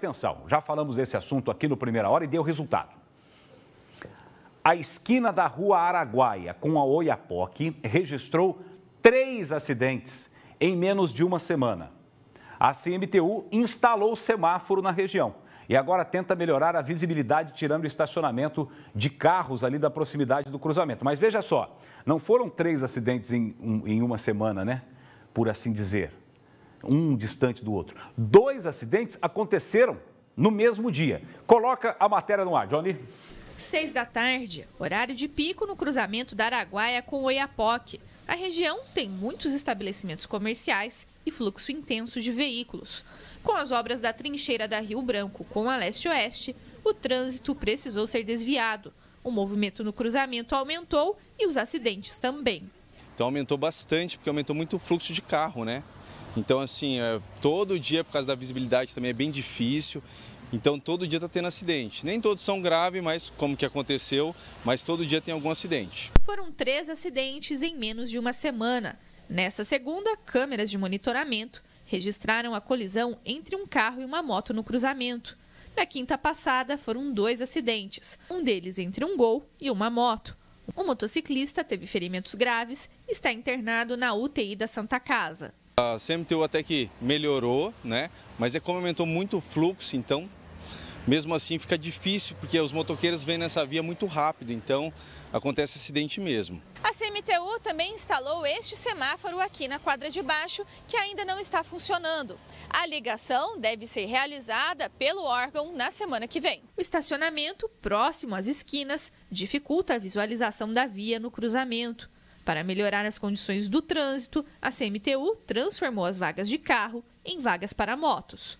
Atenção, já falamos desse assunto aqui no Primeira Hora e deu resultado. A esquina da rua Araguaia com a Oiapoque registrou três acidentes em menos de uma semana. A CMTU instalou semáforo na região e agora tenta melhorar a visibilidade tirando o estacionamento de carros ali da proximidade do cruzamento. Mas veja só, não foram três acidentes em, em uma semana, né? Por assim dizer, um distante do outro. Dois acidentes aconteceram no mesmo dia. Coloca a matéria no ar, Johnny. Seis da tarde, horário de pico no cruzamento da Araguaia com Oiapoque. A região tem muitos estabelecimentos comerciais e fluxo intenso de veículos. Com as obras da trincheira da Rio Branco com a leste-oeste, o trânsito precisou ser desviado. O movimento no cruzamento aumentou e os acidentes também. Então aumentou bastante, porque aumentou muito o fluxo de carro, né? Então, assim, é, todo dia, por causa da visibilidade, também é bem difícil. Então, todo dia está tendo acidente. Nem todos são graves, mas como que aconteceu, mas todo dia tem algum acidente. Foram três acidentes em menos de uma semana. Nessa segunda, câmeras de monitoramento registraram a colisão entre um carro e uma moto no cruzamento. Na quinta passada, foram dois acidentes, um deles entre um gol e uma moto. O motociclista teve ferimentos graves e está internado na UTI da Santa Casa. A CMTU até que melhorou, né? Mas é como aumentou muito o fluxo, então mesmo assim fica difícil, porque os motoqueiros vêm nessa via muito rápido, então acontece acidente mesmo. A CMTU também instalou este semáforo aqui na quadra de baixo, que ainda não está funcionando. A ligação deve ser realizada pelo órgão na semana que vem. O estacionamento, próximo às esquinas, dificulta a visualização da via no cruzamento. Para melhorar as condições do trânsito, a CMTU transformou as vagas de carro em vagas para motos.